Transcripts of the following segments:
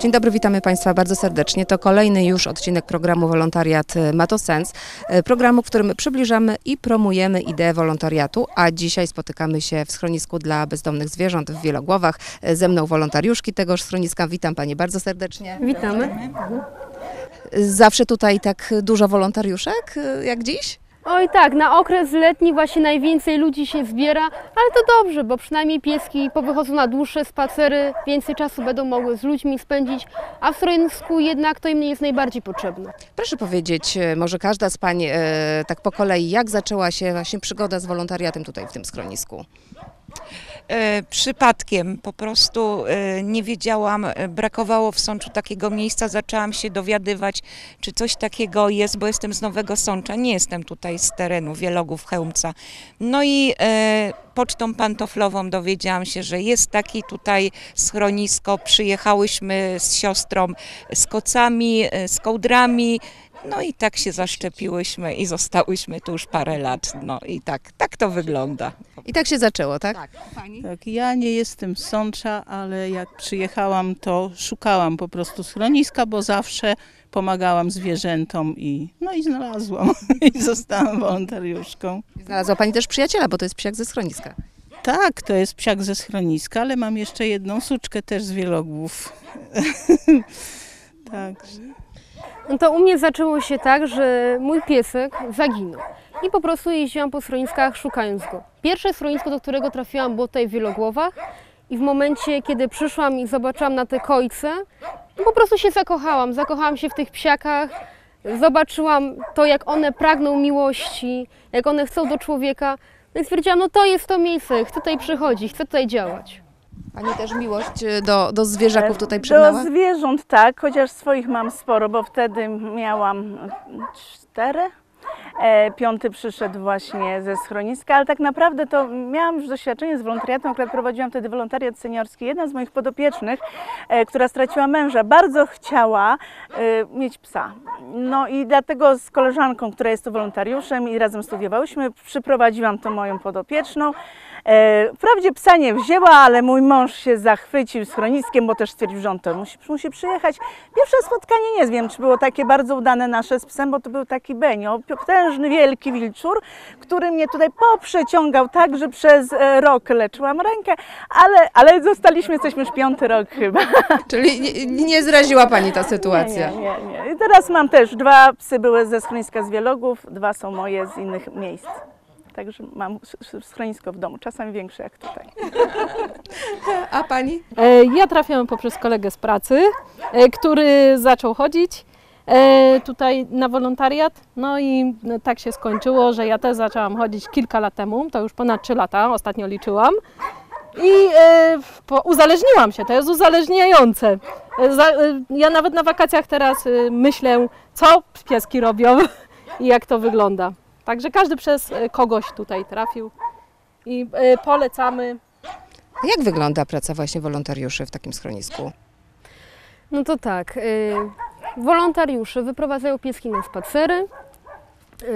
Dzień dobry, witamy Państwa bardzo serdecznie. To kolejny już odcinek programu Wolontariat e, ma to sens. e, Programu, w którym przybliżamy i promujemy ideę wolontariatu, a dzisiaj spotykamy się w schronisku dla bezdomnych zwierząt w Wielogłowach. E, Ze mną wolontariuszki tegoż schroniska. Witam Panie bardzo serdecznie. Witamy. Zawsze tutaj tak dużo wolontariuszek jak dziś? Oj tak, na okres letni właśnie najwięcej ludzi się zbiera, ale to dobrze, bo przynajmniej pieski powychodzą na dłuższe spacery, więcej czasu będą mogły z ludźmi spędzić, a w schronisku jednak to im jest najbardziej potrzebne. Proszę powiedzieć, e, może każda z Pań e, tak po kolei, jak zaczęła się właśnie przygoda z wolontariatem tutaj w tym schronisku? E, Przypadkiem po prostu e, nie wiedziałam, e, brakowało w Sączu takiego miejsca, zaczęłam się dowiadywać, czy coś takiego jest, bo jestem z Nowego Sącza, nie jestem tutaj z terenu Wielogów Chełmca. No i pocztą pantoflową dowiedziałam się, że jest taki tutaj schronisko, przyjechałyśmy z siostrą z kocami, z kołdrami, no i tak się zaszczepiłyśmy i zostałyśmy tu już parę lat, no i tak, tak to wygląda. I tak się zaczęło, tak? Tak, ja nie jestem z Sącza, ale jak przyjechałam, to szukałam po prostu schroniska, bo zawsze pomagałam zwierzętom i no i znalazłam i zostałam wolontariuszką. Znalazła Pani też przyjaciela, bo to jest psiak ze schroniska. Tak, to jest psiak ze schroniska, ale mam jeszcze jedną suczkę też z wielogłów. Także. To u mnie zaczęło się tak, że mój piesek zaginął i po prostu jeździłam po schroniskach szukając go. Pierwsze schronisko, do którego trafiłam było tutaj w Wielogłowach i w momencie, kiedy przyszłam i zobaczyłam na te kojce, po prostu się zakochałam. Zakochałam się w tych psiakach, zobaczyłam to, jak one pragną miłości, jak one chcą do człowieka. No i stwierdziłam, no to jest to miejsce, chcę tutaj przychodzić, chcę tutaj działać. Pani też miłość e, do, do zwierzaków tutaj przygnała? Do zwierząt tak, chociaż swoich mam sporo, bo wtedy miałam cztery. E, piąty przyszedł właśnie ze schroniska, ale tak naprawdę to miałam już doświadczenie z wolontariatem, akurat prowadziłam wtedy wolontariat seniorski. Jedna z moich podopiecznych, e, która straciła męża, bardzo chciała e, mieć psa. No i dlatego z koleżanką, która jest tu wolontariuszem i razem studiowałyśmy, przyprowadziłam tą moją podopieczną. E, Wprawdzie psa nie wzięła, ale mój mąż się zachwycił schroniskiem, bo też stwierdził, że on to musi, musi przyjechać. Pierwsze spotkanie nie wiem, czy było takie bardzo udane nasze z psem, bo to był taki Benio, potężny, wielki wilczur, który mnie tutaj poprzeciągał tak, że przez e, rok leczyłam rękę, ale, ale zostaliśmy, jesteśmy już piąty rok chyba. Czyli nie, nie zraziła Pani ta sytuacja? Nie, nie, nie, nie. I teraz mam też dwa psy były ze schroniska z Wielogów, dwa są moje z innych miejsc. Także mam sch- schronisko w domu, czasami większe jak tutaj. A Pani? E, Ja trafiłam poprzez kolegę z pracy, e, który zaczął chodzić e, tutaj na wolontariat. No i tak się skończyło, że ja też zaczęłam chodzić kilka lat temu, to już ponad 3 lata, ostatnio liczyłam. I e, uzależniłam się, to jest uzależniające. Za, e, ja nawet na wakacjach teraz e, myślę, co pieski robią i jak to wygląda. Także każdy przez e, kogoś tutaj trafił i e, polecamy. A Jak wygląda praca właśnie wolontariuszy w takim schronisku? No to tak. y, Wolontariusze wyprowadzają pieski na spacery.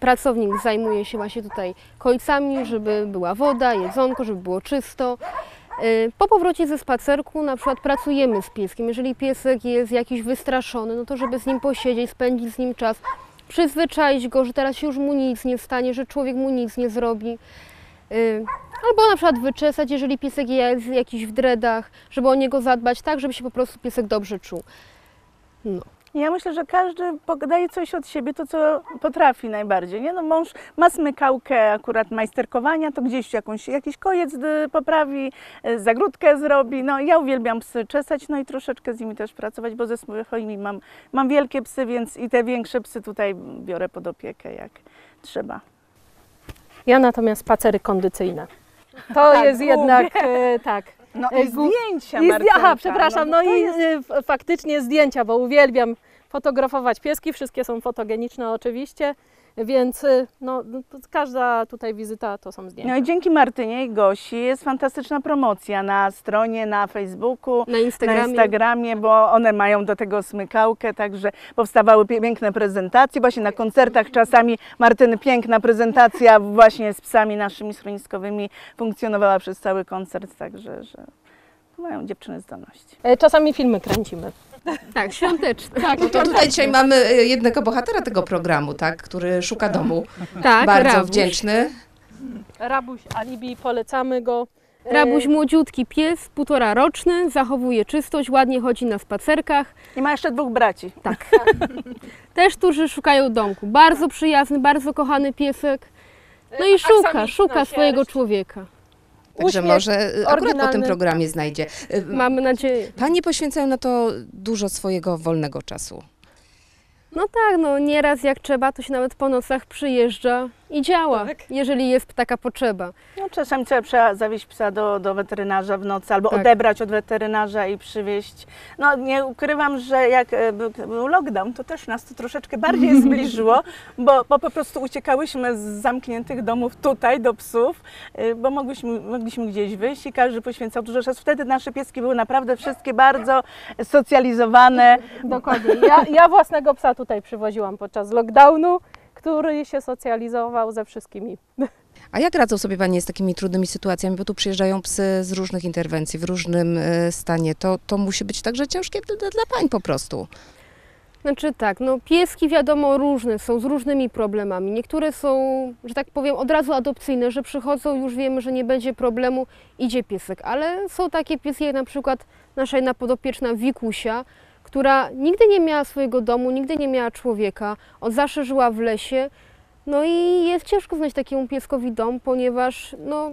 Pracownik zajmuje się właśnie tutaj kojcami, żeby była woda, jedzonko, żeby było czysto. Po powrocie ze spacerku na przykład pracujemy z pieskiem. Jeżeli piesek jest jakiś wystraszony, no to żeby z nim posiedzieć, spędzić z nim czas, przyzwyczaić go, że teraz już mu nic nie stanie, że człowiek mu nic nie zrobi. Y, Albo na przykład wyczesać, jeżeli piesek jest jakiś w dredach, żeby o niego zadbać tak, żeby się po prostu piesek dobrze czuł. No. Ja myślę, że każdy daje coś od siebie, to co potrafi najbardziej. Nie? No mąż ma smykałkę akurat majsterkowania, to gdzieś jakąś, jakiś kojec y, poprawi, y, zagródkę zrobi. No ja uwielbiam psy czesać, no i troszeczkę z nimi też pracować, bo ze swoimi mam, mam wielkie psy, więc i te większe psy tutaj biorę pod opiekę jak trzeba. Ja natomiast spacery kondycyjne. To Tak, jest lubię. jednak e, tak. No E, i gu- zdjęcia, I zdję- Martynka, aha, przepraszam, no, to i jest- e, faktycznie zdjęcia, bo uwielbiam fotografować pieski, wszystkie są fotogeniczne oczywiście, więc e, no, no, każda tutaj wizyta to są zdjęcia. No i dzięki Martynie i Gosi jest fantastyczna promocja na stronie, na Facebooku. Na Instagramie. Na Instagramie, bo one mają do tego smykałkę, także powstawały piękne prezentacje. Właśnie na koncertach czasami Martyny piękna prezentacja właśnie z psami naszymi schroniskowymi funkcjonowała przez cały koncert, także że mają dziewczyny zdolności. E, Czasami filmy kręcimy. Tak, świąteczny. Tak, No to tutaj dzisiaj mamy e, jednego bohatera tego programu, tak, który szuka domu. Tak, Bardzo Rabuś. wdzięczny. Rabuś Alibi, polecamy go. E, Rabuś młodziutki pies, półtora roczny, zachowuje czystość, ładnie chodzi na spacerkach. I ma jeszcze dwóch braci. Tak. Też, którzy szukają domku. Bardzo przyjazny, bardzo kochany piesek. No i szuka, Aksamitna szuka swojego człowieka. Także Uśmiech może e, akurat po tym programie znajdzie. E, Mamy nadzieję. Panie poświęcają na to dużo swojego wolnego czasu. No tak, no nieraz jak trzeba, to się nawet po nocach przyjeżdża i działa, Tak. jeżeli jest taka potrzeba. No, czasami trzeba, zawieźć psa do, do weterynarza w nocy albo Tak. odebrać od weterynarza i przywieźć. No nie ukrywam, że jak e, był, był lockdown, to też nas to troszeczkę bardziej zbliżyło, bo, bo po prostu uciekałyśmy z zamkniętych domów tutaj do psów, e, bo mogliśmy, mogliśmy gdzieś wyjść i każdy poświęcał dużo czasu. Wtedy nasze pieski były naprawdę wszystkie bardzo socjalizowane. Dokładnie. Ja, ja własnego psa tutaj przywoziłam podczas lockdownu, który się socjalizował ze wszystkimi. A jak radzą sobie Panie z takimi trudnymi sytuacjami, bo tu przyjeżdżają psy z różnych interwencji, w różnym e, stanie. To, to musi być także ciężkie dla, dla pań po prostu. Znaczy tak, no pieski wiadomo różne są, z różnymi problemami. Niektóre są, że tak powiem, od razu adopcyjne, że przychodzą, już wiemy, że nie będzie problemu, idzie piesek. Ale są takie pieski jak na przykład nasza jedna podopieczna Wikusia, która nigdy nie miała swojego domu, nigdy nie miała człowieka, od zawsze żyła w lesie. No i jest ciężko znaleźć takiemu pieskowi dom, ponieważ no,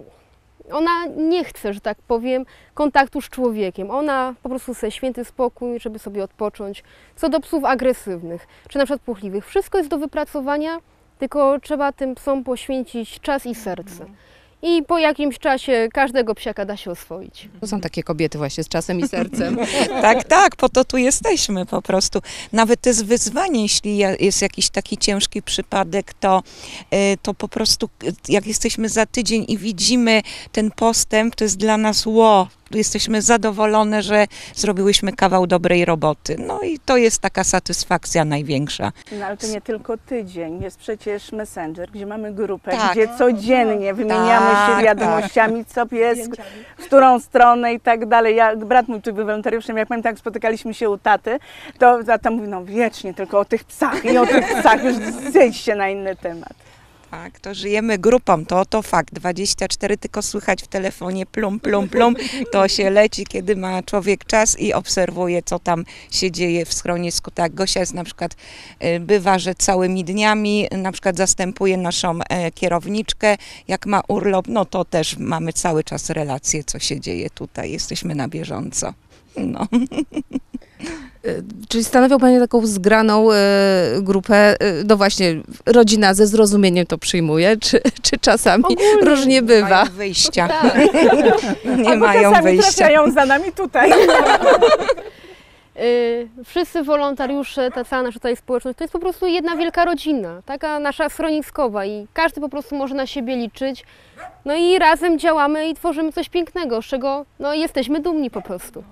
ona nie chce, że tak powiem, kontaktu z człowiekiem. Ona po prostu chce święty spokój, żeby sobie odpocząć. Co do psów agresywnych, czy na przykład puchliwych, wszystko jest do wypracowania, tylko trzeba tym psom poświęcić czas i serce. I po jakimś czasie każdego psiaka da się oswoić. To są takie kobiety właśnie z czasem i sercem. Tak, tak, po to tu jesteśmy po prostu. Nawet to jest wyzwanie, jeśli jest jakiś taki ciężki przypadek, to, e, to po prostu jak jesteśmy za tydzień i widzimy ten postęp, to jest dla nas ło. Jesteśmy zadowolone, że zrobiłyśmy kawał dobrej roboty. No i to jest taka satysfakcja największa. No ale to nie tylko tydzień. Jest przecież Messenger, gdzie mamy grupę, Tak. gdzie codziennie wymieniamy Tak, się wiadomościami, co pies, w którą stronę i tak dalej. Ja, brat mój, który był wolontariuszem, jak pamiętam, jak spotykaliśmy się u taty, to tata mówi, no wiecznie tylko o tych psach i o tych psach, już zejdźcie na inny temat. Tak, to żyjemy grupą, to, to fakt. 24 tylko słychać w telefonie plum, plum, plum. To się leci, kiedy ma człowiek czas i obserwuje, co tam się dzieje w schronisku. Tak, Gosia jest na przykład, y, bywa, że całymi dniami na przykład zastępuje naszą e, kierowniczkę. Jak ma urlop, no to też mamy cały czas relacje, co się dzieje tutaj. Jesteśmy na bieżąco. No. E, Czyli stanowią Panie taką zgraną e, grupę, e, no właśnie, rodzina ze zrozumieniem to przyjmuje, czy, czy czasami Ogólnie różnie bywa? Mają wyjścia. Nie Albo mają czasami wyjścia. trafiają za nami tutaj. Wszyscy wolontariusze, ta cała nasza tutaj społeczność, to jest po prostu jedna wielka rodzina, taka nasza schroniskowa i każdy po prostu może na siebie liczyć. No i razem działamy i tworzymy coś pięknego, z czego no, jesteśmy dumni po prostu.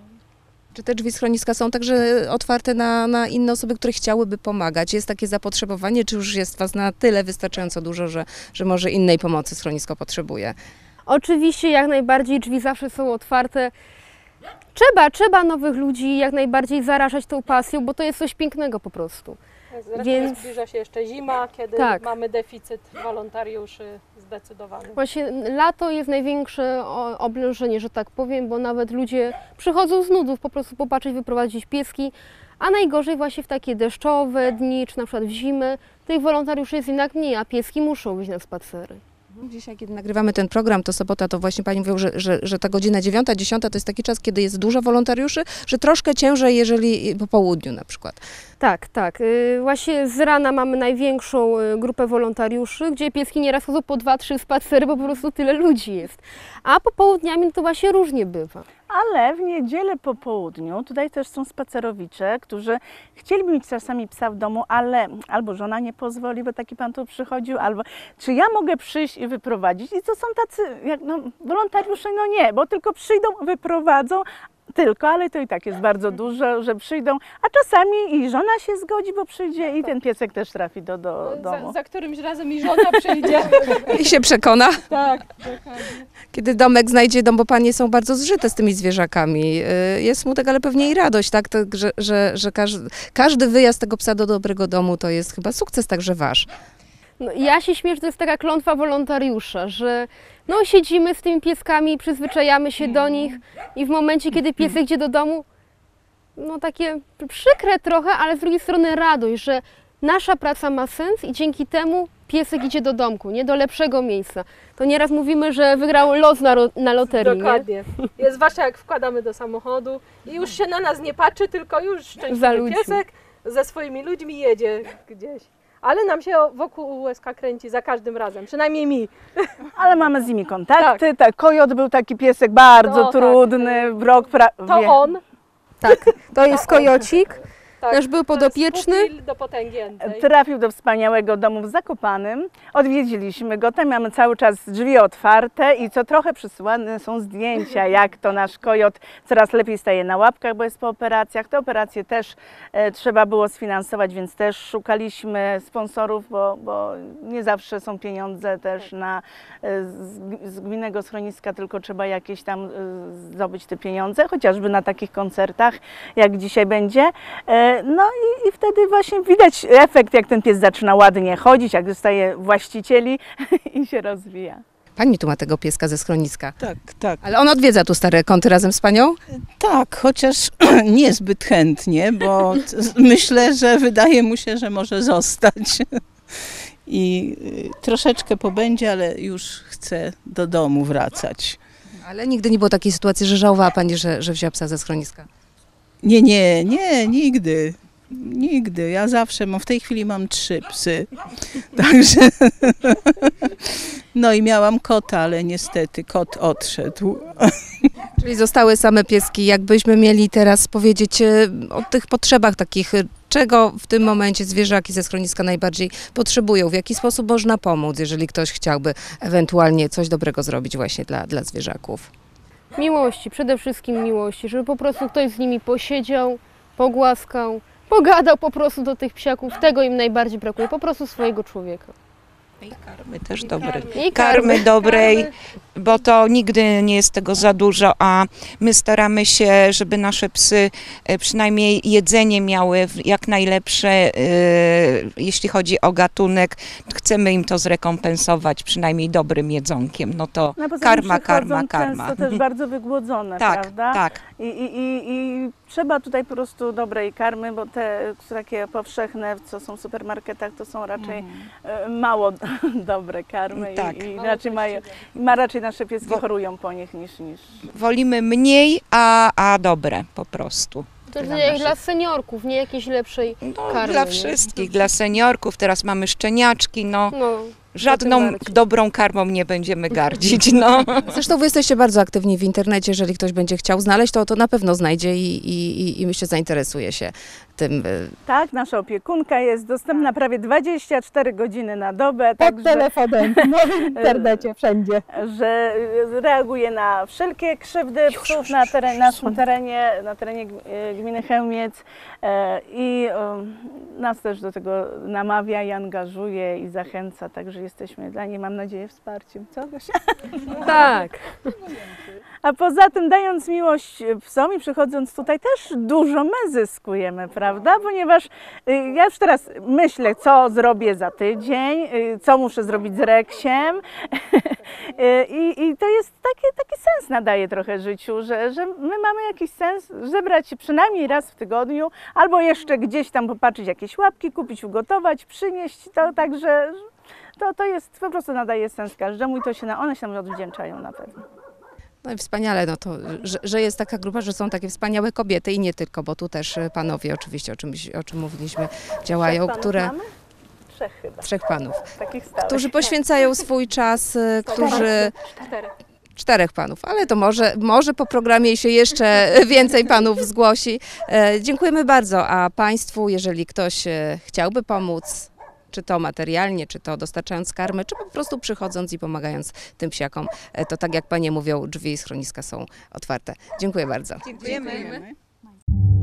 Czy te drzwi schroniska są także otwarte na, na inne osoby, które chciałyby pomagać? Jest takie zapotrzebowanie, czy już jest Was na tyle wystarczająco dużo, że, że może innej pomocy schronisko potrzebuje? Oczywiście jak najbardziej drzwi zawsze są otwarte. Trzeba, trzeba nowych ludzi jak najbardziej zarażać tą pasją, bo to jest coś pięknego po prostu. Zresztą Więc- zbliża się jeszcze zima, kiedy Tak. mamy deficyt wolontariuszy zdecydowany. Właśnie lato jest największe oblężenie, że tak powiem, bo nawet ludzie przychodzą z nudów po prostu popatrzeć, wyprowadzić pieski, a najgorzej właśnie w takie deszczowe dni, czy na przykład w zimę, tych wolontariuszy jest jednak mniej, a pieski muszą wyjść na spacery. Dzisiaj, kiedy nagrywamy ten program, to sobota, to właśnie Pani mówią, że, że, że ta godzina dziewiąta, dziesiąta to jest taki czas, kiedy jest dużo wolontariuszy, że troszkę ciężej, jeżeli po południu na przykład. Tak, tak. Y, Właśnie z rana mamy największą y, grupę wolontariuszy, gdzie pieski nieraz chodzą po dwa, trzy spacery, bo po prostu tyle ludzi jest. A popołudniami no to właśnie różnie bywa. Ale w niedzielę po południu tutaj też są spacerowicze, którzy chcieliby mieć czasami psa w domu, ale albo żona nie pozwoli, bo taki pan tu przychodził, albo czy ja mogę przyjść i wyprowadzić? I to są tacy jak, no, wolontariusze, no nie, bo tylko przyjdą, wyprowadzą, tylko, ale to i tak jest bardzo dużo, że przyjdą, a czasami i żona się zgodzi, bo przyjdzie i ten piesek też trafi do, do domu. Za, za którymś razem i żona przyjdzie. I się przekona, tak. kiedy domek znajdzie dom, bo panie są bardzo zżyte z tymi zwierzakami. Y, Jest smutek, ale pewnie i radość, tak? tak że że, że każdy, każdy wyjazd tego psa do dobrego domu to jest chyba sukces także wasz. No, ja się śmieję, że to jest taka klątwa wolontariusza, że no, siedzimy z tymi pieskami, przyzwyczajamy się do nich i w momencie, kiedy piesek idzie do domu, no takie przykre trochę, ale z drugiej strony radość, że nasza praca ma sens i dzięki temu piesek idzie do domku, nie do lepszego miejsca. To nieraz mówimy, że wygrał los na, na loterii, nie? Dokładnie. Jest zwłaszcza jak wkładamy do samochodu i już się na nas nie patrzy, tylko już szczęśliwy piesek ze swoimi ludźmi jedzie gdzieś. Ale nam się wokół USK kręci za każdym razem, przynajmniej mi. Ale mamy z nimi kontakty. Tak. Kojot był taki piesek bardzo To tak. trudny, wrok pra- To wie- on, Tak, to jest kojocik. Tak, Nasz był podopieczny. do. Trafił do wspaniałego domu w Zakopanym. Odwiedziliśmy go, tam mamy cały czas drzwi otwarte i co trochę przysyłane są zdjęcia, jak to nasz kojot coraz lepiej staje na łapkach, bo jest po operacjach. Te operacje też e, trzeba było sfinansować, więc też szukaliśmy sponsorów, bo, bo nie zawsze są pieniądze też na e, z, z gminnego schroniska, tylko trzeba jakieś tam e, zdobyć te pieniądze, chociażby na takich koncertach, jak dzisiaj będzie. E, No i, i wtedy właśnie widać efekt, jak ten pies zaczyna ładnie chodzić, jak dostaje właścicieli i się rozwija. Pani tu ma tego pieska ze schroniska. Tak, tak. Ale on odwiedza tu stare kąty razem z panią? Tak, chociaż niezbyt chętnie, bo myślę, że wydaje mu się, że może zostać. I y, troszeczkę pobędzie, ale już chce do domu wracać. Ale nigdy nie było takiej sytuacji, że żałowała pani, że, że wzięła psa ze schroniska. Nie, nie, nie, nigdy. Nigdy. Ja zawsze mam, w tej chwili mam trzy psy. Także. No i miałam kota, ale niestety kot odszedł. Czyli zostały same pieski. Jakbyśmy mieli teraz powiedzieć e, o tych potrzebach takich, e, czego w tym momencie zwierzaki ze schroniska najbardziej potrzebują, w jaki sposób można pomóc, jeżeli ktoś chciałby ewentualnie coś dobrego zrobić właśnie dla, dla zwierzaków. Miłości, przede wszystkim miłości, żeby po prostu ktoś z nimi posiedział, pogłaskał, pogadał po prostu do tych psiaków. Tego im najbardziej brakuje, po prostu swojego człowieka. I karmy też dobrej. I Karmy dobrej, bo to nigdy nie jest tego za dużo, a my staramy się, żeby nasze psy e, przynajmniej jedzenie miały jak najlepsze, e, jeśli chodzi o gatunek. Chcemy im to zrekompensować przynajmniej dobrym jedzonkiem. No to No, karma, karma, karma. Często też bardzo wygłodzone, Tak, prawda? tak. I, i, i, I trzeba tutaj po prostu dobrej karmy, bo te takie powszechne, co są w supermarketach, to są raczej e, mało dobre karmy Tak. i, i raczej mają, ma raczej nasze pieski Wo- chorują po nich niż, niż Wolimy mniej, a, a dobre po prostu. To Dla naszych- dla seniorków, nie jakiejś lepszej No, karmy. dla nie? wszystkich, dla seniorków, teraz mamy szczeniaczki, no No, żadną dobrą karmą nie będziemy gardzić, no. Zresztą wy jesteście bardzo aktywni w internecie, jeżeli ktoś będzie chciał znaleźć, to to na pewno znajdzie i, i, i- i myślę zainteresuje się tym. e, Tak, nasza opiekunka jest dostępna prawie 24 godziny na dobę, Pod także telefonem, no w internecie, wszędzie. że y, reaguje na wszelkie krzywdy psów na teren, naszym terenie, na terenie y, gminy Chełmiec e, i y, nas też do tego namawia i angażuje i zachęca, także jesteśmy dla niej, mam nadzieję, wsparciem. Co, Gosia? tak. A poza tym, dając miłość psom i przychodząc tutaj, też dużo my zyskujemy, prawda? Ponieważ y, ja już teraz myślę, co zrobię za tydzień, y, co muszę zrobić z Reksiem. Y, I, I to jest taki, taki sens nadaje trochę życiu, że, że my mamy jakiś sens zebrać się przynajmniej raz w tygodniu, albo jeszcze gdzieś tam popatrzeć jakieś łapki, kupić, ugotować, przynieść to, także to, to jest, po prostu nadaje sens każdemu i to się na, one się nam odwdzięczają na pewno. No i wspaniale, no to, że, że jest taka grupa, że są takie wspaniałe kobiety i nie tylko, bo tu też e, panowie oczywiście, o, czymś, o czym mówiliśmy, działają, które... Mamy? Trzech chyba, Trzech panów, takich stałych. którzy poświęcają swój czas, e, którzy... Cztery. Czterech panów, ale to może, może po programie się jeszcze więcej panów zgłosi. E, dziękujemy bardzo, a Państwu, jeżeli ktoś e, chciałby pomóc, czy to materialnie, czy to dostarczając karmy, czy po prostu przychodząc i pomagając tym psiakom, e, to tak jak panie mówią, drzwi schroniska są otwarte. Dziękuję bardzo. Dziękujemy. Dziękujemy.